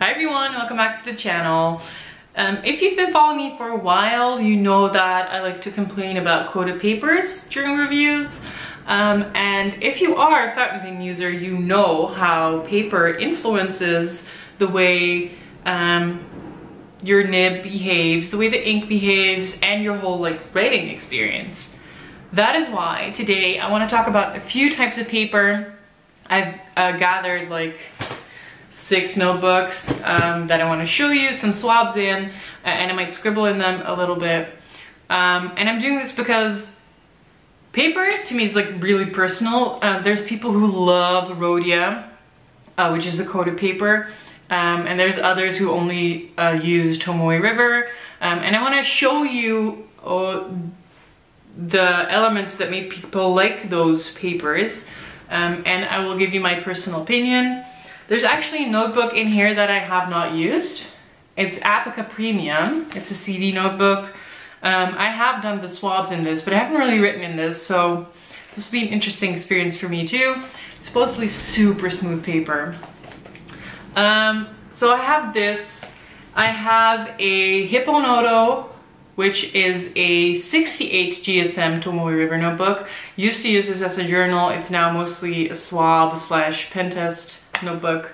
Hi everyone, welcome back to the channel. Um, if you've been following me for a while, you know that I like to complain about coated papers during reviews. Um, and if you are a fountain pen user, you know how paper influences the way um, your nib behaves, the way the ink behaves, and your whole like writing experience. That is why today I want to talk about a few types of paper. I've uh, gathered like six notebooks um, that I want to show you, some swabs in, and I might scribble in them a little bit. Um, and I'm doing this because paper to me is like really personal. Uh, there's people who love Rhodia, uh, which is a coated paper. Um, and there's others who only uh, use Tomoe River. Um, and I want to show you uh, the elements that make people like those papers. Um, and I will give you my personal opinion. There's actually a notebook in here that I have not used. It's Apica Premium. It's a CD notebook. Um, I have done the swabs in this, but I haven't really written in this, so this will be an interesting experience for me too. Supposedly super smooth paper. Um, so I have this. I have a Hippo Noto, which is a 68 GSM Tomoe River notebook. Used to use this as a journal. It's now mostly a swab slash pen test notebook.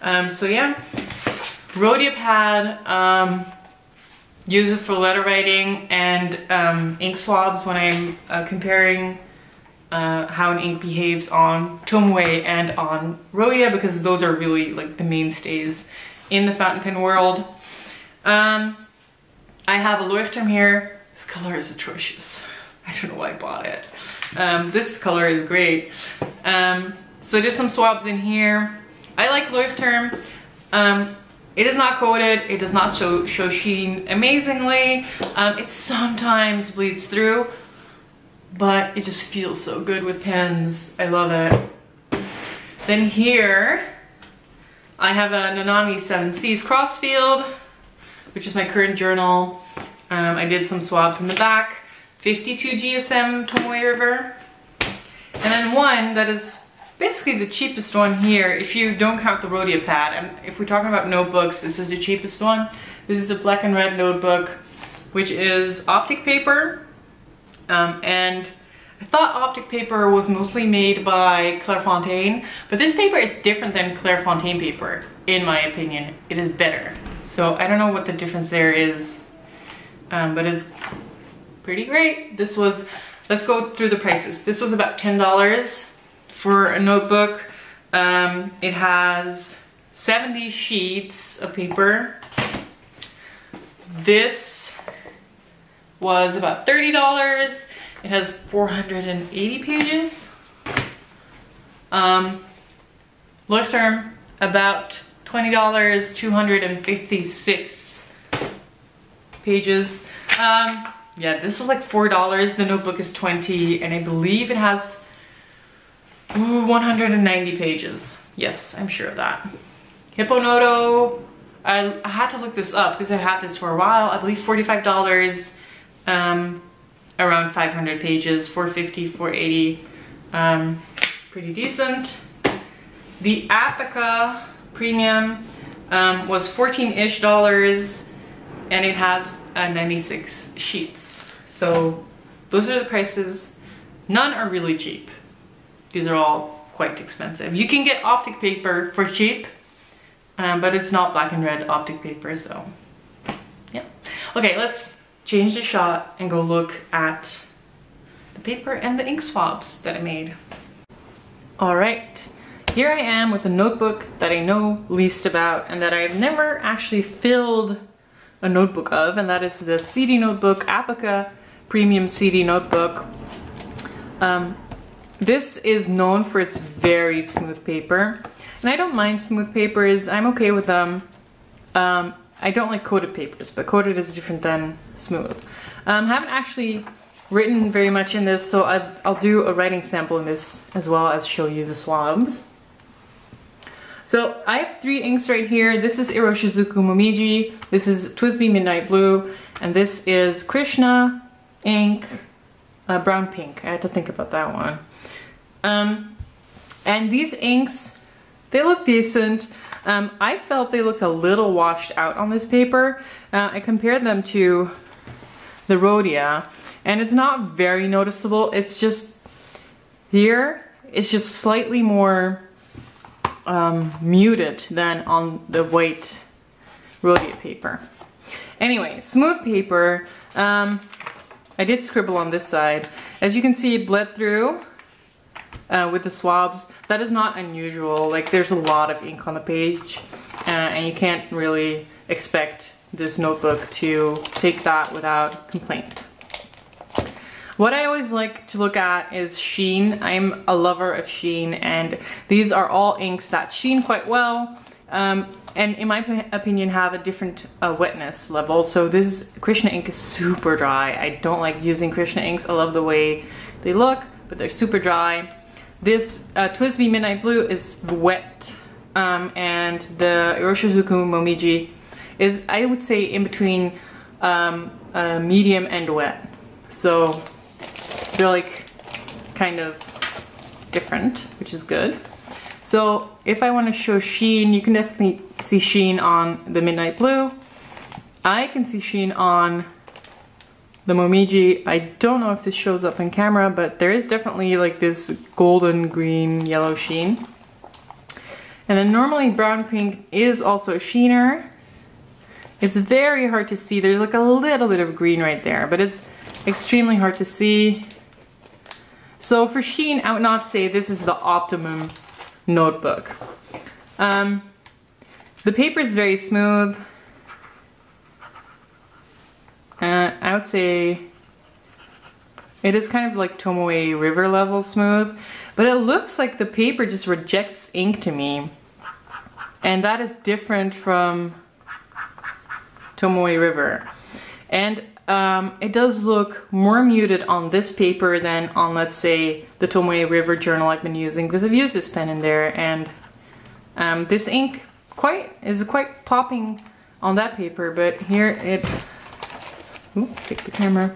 Um, so yeah, Rhodia pad, um, use it for letter writing and um, ink swabs when I'm uh, comparing uh, how an ink behaves on Tomoe and on Rhodia because those are really like the mainstays in the fountain pen world. Um, I have a Leuchtturm here. This color is atrocious. I don't know why I bought it. Um, this color is great. Um, so I did some swabs in here. I like Leuchtturm. Um, it is not coated. It does not show, show sheen amazingly. Um, it sometimes bleeds through, but it just feels so good with pens. I love it. Then here, I have a Nanami 7 Seas Crossfield, which is my current journal. Um, I did some swabs in the back. 52 GSM Tomoe River. And then one that is basically the cheapest one here if you don't count the Rhodia pad. And if we're talking about notebooks, this is the cheapest one. This is a black and red notebook, which is Optik paper. Um, and I thought Optik paper was mostly made by Clairefontaine, but this paper is different than Clairefontaine paper, in my opinion. It is better. So I don't know what the difference there is, um, but it's pretty great. This was, let's go through the prices. This was about $10 for a notebook. Um, it has 70 sheets of paper. This was about $30. It has 480 pages. Um, term, about $20, 256 pages. Um, yeah, this is like $4. The notebook is 20 and I believe it has Ooh, 190 pages. Yes, I'm sure of that. Hippo Noto, I, I had to look this up because I had this for a while. I believe $45, um, around 500 pages, 450, 480, um, pretty decent. The Apica Premium um, was 14-ish dollars and it has uh, 96 sheets. So those are the prices. None are really cheap. These are all quite expensive. You can get Optik paper for cheap, um, but it's not black and red Optik paper, so yeah. Okay, let's change the shot and go look at the paper and the ink swabs that I made. All right, here I am with a notebook that I know least about and that I've never actually filled a notebook of, and that is the CD notebook, Apica Premium CD notebook. Um, this is known for its very smooth paper. And I don't mind smooth papers. I'm okay with them. Um, I don't like coated papers, but coated is different than smooth. Um, haven't actually written very much in this, so i will do a writing sample in this as well as show you the swabs. So I have three inks right here. This is Iroshizuku Momiji, this is TWSBI Midnight Blue, and this is Krishna ink uh, Brown Pink. I had to think about that one. Um, and these inks they look decent. Um, I felt they looked a little washed out on this paper. Uh, I compared them to the Rhodia and it's not very noticeable. It's just here, it's just slightly more um, muted than on the white Rhodia paper. Anyway, smooth paper. Um, I did scribble on this side. As you can see, it bled through uh, with the swabs. That is not unusual. Like there's a lot of ink on the page uh, and you can't really expect this notebook to take that without complaint. What I always like to look at is sheen. I'm a lover of sheen and these are all inks that sheen quite well. Um, and in my opinion have a different uh, wetness level. So this Krishna ink is super dry. I don't like using Krishna inks. I love the way they look, but they're super dry. This uh, TWSBI Midnight Blue is wet um, and the Iroshizuku Momiji is, I would say, in between um, uh, medium and wet. So they're like kind of different, which is good. So if I want to show sheen, you can definitely see sheen on the Midnight Blue. I can see sheen on the Momiji. I don't know if this shows up in camera, but there is definitely like this golden green yellow sheen. And then normally brown pink is also a sheener. It's very hard to see. There's like a little bit of green right there, but it's extremely hard to see. So for Sheen, I would not say this is the optimum notebook. Um, the paper is very smooth. Uh, I would say it is kind of like Tomoe River level smooth, but it looks like the paper just rejects ink to me. And that is different from Tomoe River. And um, it does look more muted on this paper than on, let's say, the Tomoe River journal I've been using because I've used this pen in there and um, this ink quite is quite popping on that paper, but here it, ooh, take the camera,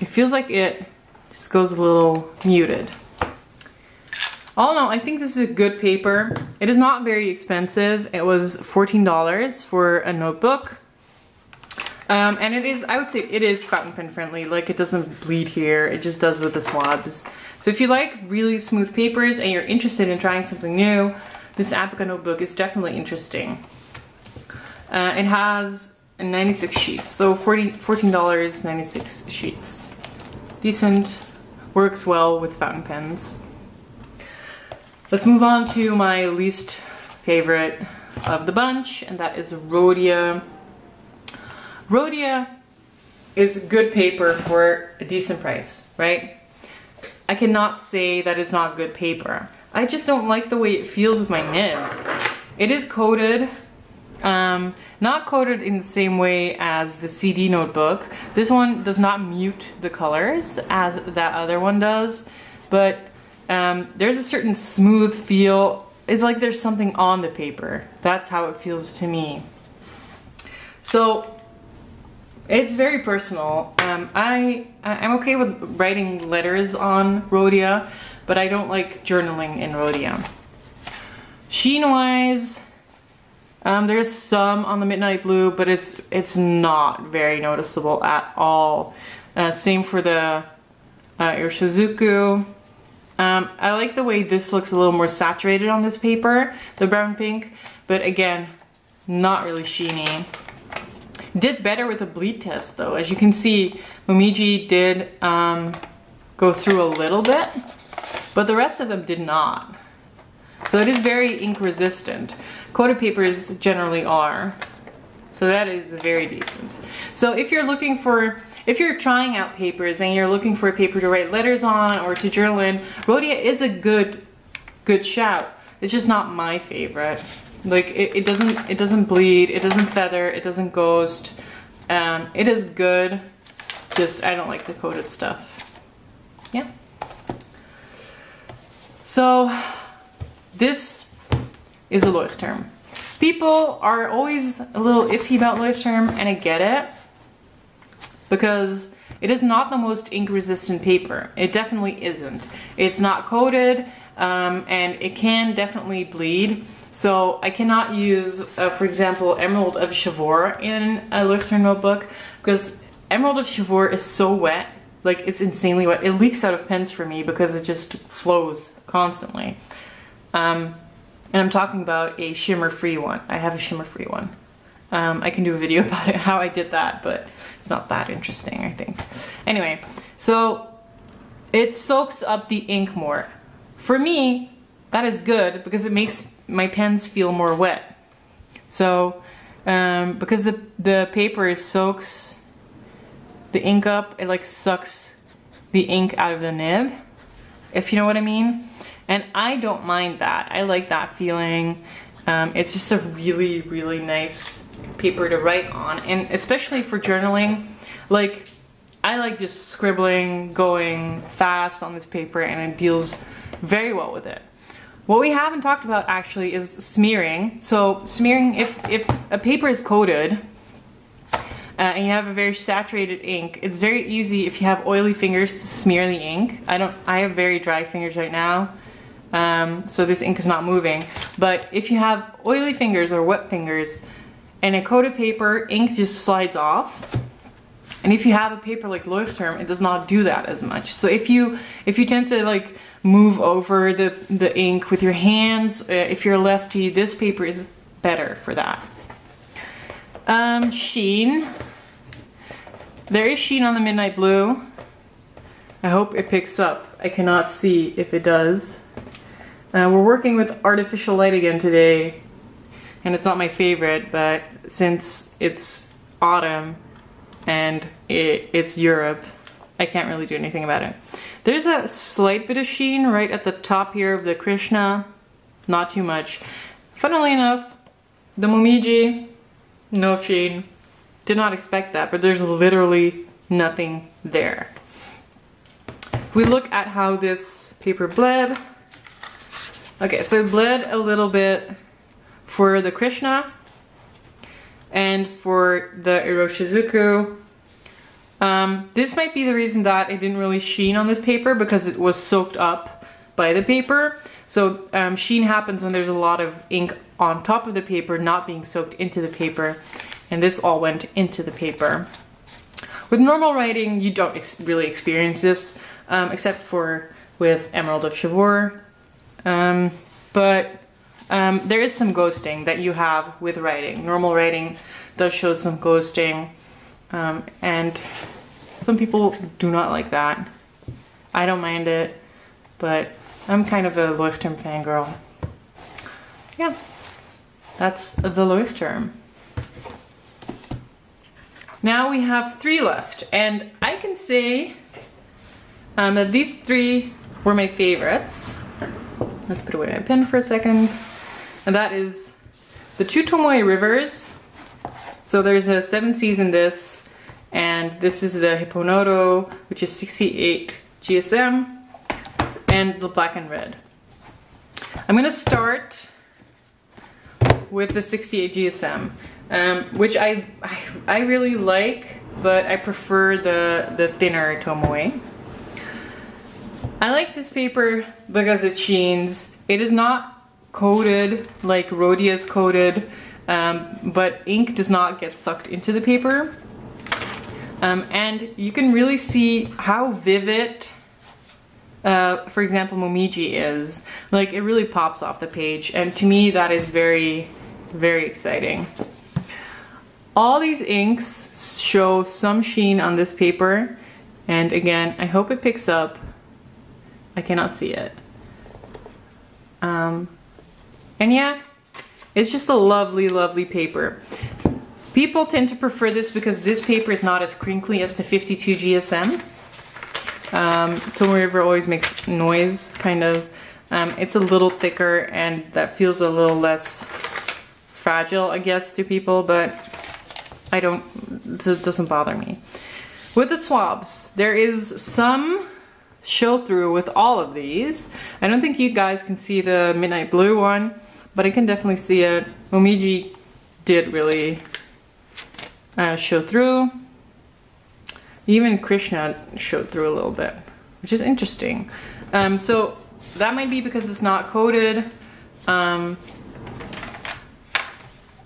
it feels like it just goes a little muted. All in all, I think this is a good paper. It is not very expensive. It was $14 for a notebook. Um, and it is, I would say it is fountain pen friendly. Like it doesn't bleed here. It just does with the swabs. So if you like really smooth papers and you're interested in trying something new, this Apica notebook is definitely interesting. Uh, it has 96 sheets, so 40, $14, 96 sheets. Decent, works well with fountain pens. Let's move on to my least favorite of the bunch, and that is Rhodia Rhodia is good paper for a decent price, right? I cannot say that it's not good paper. I just don't like the way it feels with my nibs. It is coated, um, not coated in the same way as the CD notebook. This one does not mute the colors as that other one does, but um, there's a certain smooth feel. It's like there's something on the paper. That's how it feels to me. So it's very personal. Um, I, I'm okay with writing letters on Rhodia, but I don't like journaling in Rhodia. Sheen-wise, um, there's some on the Midnight Blue, but it's it's not very noticeable at all. Uh, same for the uh, Iroshizuku. Um, I like the way this looks a little more saturated on this paper, the brown pink, but again, not really sheeny. Did better with a bleed test though. As you can see, Momiji did um, go through a little bit, but the rest of them did not. So it is very ink resistant. Coated papers generally are. So that is very decent. So if you're looking for, if you're trying out papers and you're looking for a paper to write letters on or to journal in, Rhodia is a good, good shout. It's just not my favorite. Like it, it doesn't it doesn't bleed, it doesn't feather, it doesn't ghost. Um, it is good. Just I don't like the coated stuff. Yeah. So this is a Leuchtturm. People are always a little iffy about Leuchtturm and I get it because it is not the most ink resistant paper. It definitely isn't. It's not coated um, and it can definitely bleed. So I cannot use, uh, for example, Emerald of Chivor in a Leuchtturm notebook because Emerald of Chivor is so wet, like it's insanely wet. It leaks out of pens for me because it just flows constantly. Um, and I'm talking about a shimmer free one. I have a shimmer free one. Um, I can do a video about it, how I did that, but it's not that interesting, I think. Anyway, so it soaks up the ink more. For me, that is good because it makes my pens feel more wet. So, um, because the, the paper soaks the ink up, it like sucks the ink out of the nib, if you know what I mean. And I don't mind that. I like that feeling. Um, it's just a really, really nice paper to write on. And especially for journaling, like I like just scribbling, going fast on this paper and it deals very well with it. What we haven't talked about actually is smearing. So smearing, if, if a paper is coated, uh, and you have a very saturated ink, it's very easy if you have oily fingers to smear the ink. I don't, I have very dry fingers right now, um, so this ink is not moving. But if you have oily fingers or wet fingers, and a coated paper, ink just slides off. And if you have a paper like Leuchtturm, it does not do that as much. So if you if you tend to like move over the, the ink with your hands, uh, if you're lefty, this paper is better for that. Um, sheen. There is sheen on the Midnight Blue. I hope it picks up. I cannot see if it does. Uh, we're working with artificial light again today and it's not my favorite, but since it's autumn and it, it's Europe, I can't really do anything about it. There's a slight bit of sheen right at the top here of the Krishna, not too much. Funnily enough, the Momiji, no sheen. Did not expect that, but there's literally nothing there. We look at how this paper bled, okay, so it bled a little bit for the Krishna and for the Iroshizuku. Um, this might be the reason that it didn't really sheen on this paper because it was soaked up by the paper. So um, sheen happens when there's a lot of ink on top of the paper not being soaked into the paper and this all went into the paper. With normal writing you don't ex really experience this um, except for with Emerald of Chivor. Um, but um, there is some ghosting that you have with writing. Normal writing does show some ghosting, um, and some people do not like that. I don't mind it, but I'm kind of a Leuchtturm fangirl. Yeah, that's the Leuchtturm. Now we have three left, and I can say um, that these three were my favorites. Let's put away my pen for a second and that is the two Tomoe rivers. So there's a seven seas in this, and this is the Hippo Noto, which is 68 GSM, and the black and red. I'm gonna start with the 68 GSM, um, which I, I, I really like, but I prefer the the thinner Tomoe. I like this paper because it sheens. It is not coated like Rhodia is coated, um, but ink does not get sucked into the paper. Um, and you can really see how vivid, uh, for example, Momiji is. Like it really pops off the page. And to me, that is very, very exciting. All these inks show some sheen on this paper. And again, I hope it picks up. I cannot see it. Um, and yeah, it's just a lovely, lovely paper. People tend to prefer this because this paper is not as crinkly as the 52 GSM. Um, Tomoe River always makes noise, kind of. Um, it's a little thicker and that feels a little less fragile, I guess, to people, but I don't, it doesn't bother me. With the swabs, there is some show through with all of these. I don't think you guys can see the midnight blue one, but I can definitely see it. Momiji did really uh, show through. Even Krishna showed through a little bit, which is interesting. Um, so that might be because it's not coated. Um,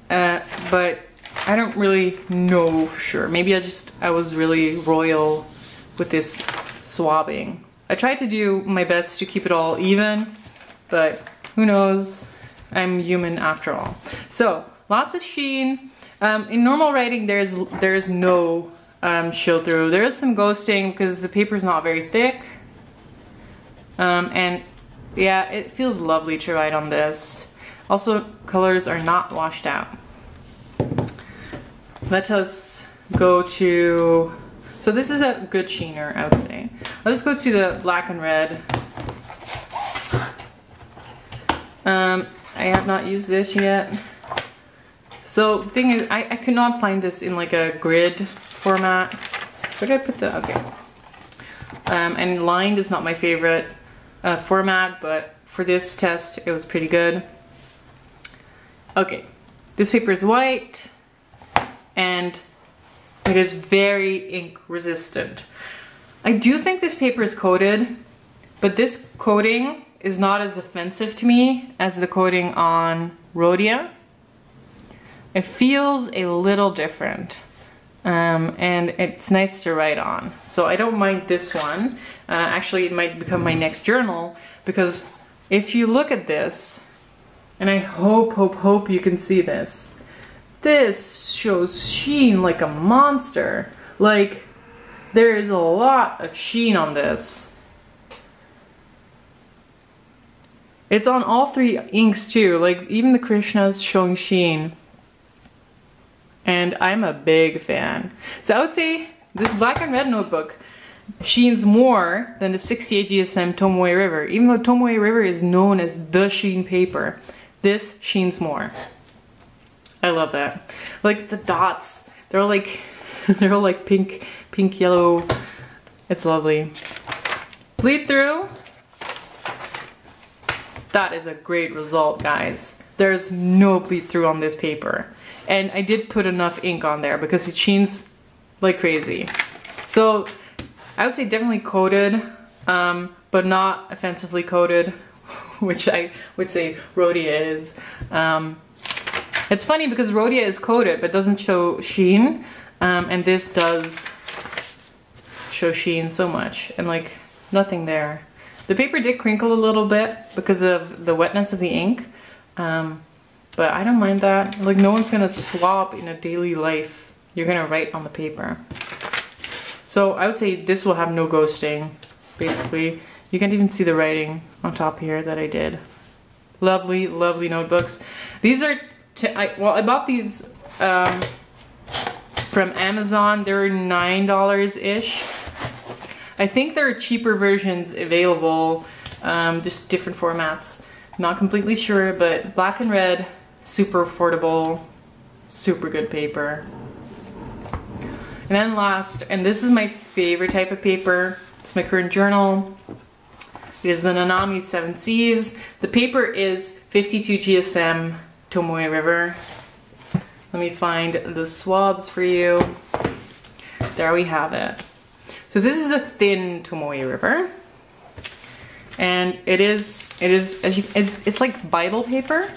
uh, but I don't really know for sure. Maybe I just, I was really royal with this swabbing. I tried to do my best to keep it all even, but who knows? I'm human after all. So, lots of sheen. Um, in normal writing, there's there's no um, show through. There is some ghosting because the paper is not very thick. Um, and yeah, it feels lovely to write on this. Also, colors are not washed out. Let us go to, so this is a good sheener, I would say. Let's go to the black and red. Um, I have not used this yet. So the thing is, I, I could not find this in like a grid format. Where did I put the, okay. Um, and lined is not my favorite uh, format, but for this test, it was pretty good. Okay, this paper is white and it is very ink resistant. I do think this paper is coated, but this coating is not as offensive to me as the coating on Rhodia. It feels a little different. Um, and it's nice to write on. So I don't mind this one. Uh, actually, it might become my next journal because if you look at this, and I hope, hope, hope you can see this, this shows sheen like a monster. Like, there is a lot of sheen on this. It's on all three inks too, like even the Krishna's showing sheen and I'm a big fan. So I would say this black and red notebook sheens more than the 68 GSM Tomoe River. Even though Tomoe River is known as the sheen paper, this sheens more. I love that. Like the dots, they're all like, they're all like pink, pink, yellow. It's lovely. Bleed through. That is a great result, guys. There's no bleed through on this paper. And I did put enough ink on there because it sheens like crazy. So I would say definitely coated, um, but not offensively coated, which I would say Rhodia is. Um, it's funny because Rhodia is coated but doesn't show sheen, um, and this does show sheen so much, and like nothing there. The paper did crinkle a little bit because of the wetness of the ink, um, but I don't mind that. Like no one's gonna swap in a daily life. You're gonna write on the paper. So I would say this will have no ghosting, basically. You can't even see the writing on top here that I did. Lovely, lovely notebooks. These are, I, well, I bought these um, from Amazon. They're $9-ish. I think there are cheaper versions available, um, just different formats. Not completely sure, but black and red super affordable, super good paper. And then last, and this is my favorite type of paper, it's my current journal. It is the Nanami 7 Seas. The paper is 52 GSM Tomoe River. Let me find the swabs for you. There we have it. So this is a thin Tomoe River. And it is, it is, it's, it's like Bible paper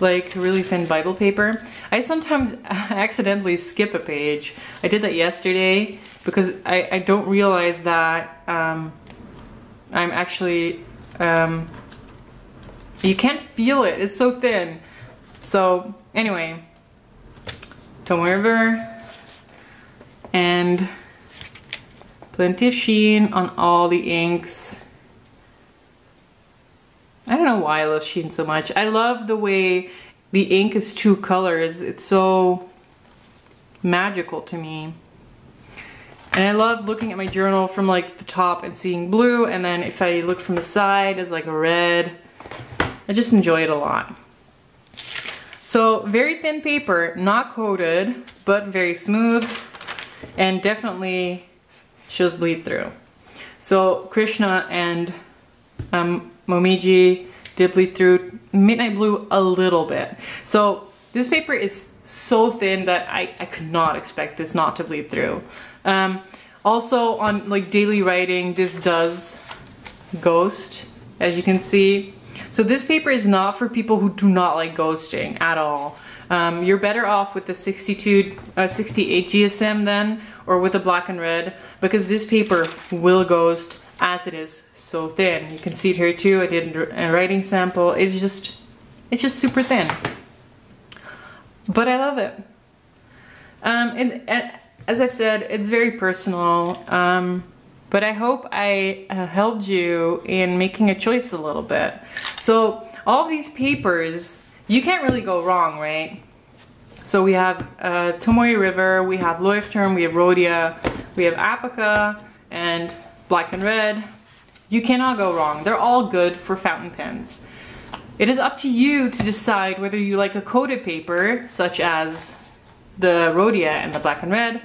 like really thin Bible paper. I sometimes accidentally skip a page. I did that yesterday because I, I don't realize that um, I'm actually, um, you can't feel it, it's so thin. So anyway, Tomoe River and plenty of sheen on all the inks. I don't know why I love Sheen so much. I love the way the ink is two colors. It's so magical to me. And I love looking at my journal from like the top and seeing blue and then if I look from the side it's like a red. I just enjoy it a lot. So very thin paper, not coated, but very smooth and definitely shows bleed through. So Krishna and um, Momiji did bleed through Midnight Blue a little bit. So this paper is so thin that I, I could not expect this not to bleed through. Um, also on like daily writing, this does ghost, as you can see. So this paper is not for people who do not like ghosting at all. Um, you're better off with the 62, uh, 68 GSM then, or with the black and red, because this paper will ghost as it is so thin. You can see it here too, I did a writing sample. It's just, it's just super thin. But I love it. Um, and, and, as I've said, it's very personal. Um, but I hope I uh, helped you in making a choice a little bit. So all these papers, you can't really go wrong, right? So we have uh, Tomoe River, we have Leuchtturm, we have Rhodia, we have Apica, and Black and Red. You cannot go wrong. They're all good for fountain pens. It is up to you to decide whether you like a coated paper, such as the Rhodia and the Black and Red,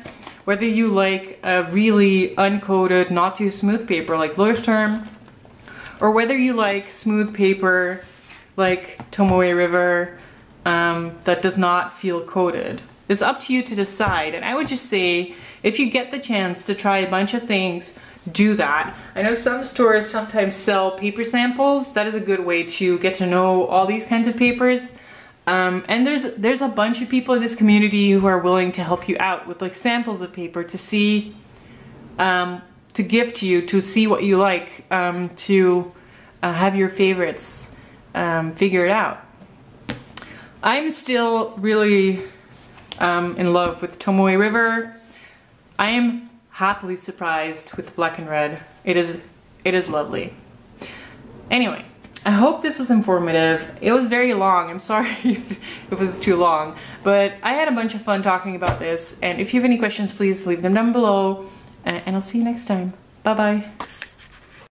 whether you like a really uncoated, not too smooth paper like Leuchtturm, or whether you like smooth paper like Tomoe River um, that does not feel coated. It's up to you to decide. And I would just say, if you get the chance to try a bunch of things, do that. I know some stores sometimes sell paper samples. That is a good way to get to know all these kinds of papers. Um, and there's there's a bunch of people in this community who are willing to help you out with like samples of paper to see, um, to give to you, to see what you like, um, to uh, have your favorites um, figured out. I'm still really um, in love with Tomoe River. I am happily surprised with black and red. It is, it is lovely. Anyway, I hope this was informative. It was very long. I'm sorry if it was too long, but I had a bunch of fun talking about this. And if you have any questions, please leave them down below. And I'll see you next time. Bye-bye.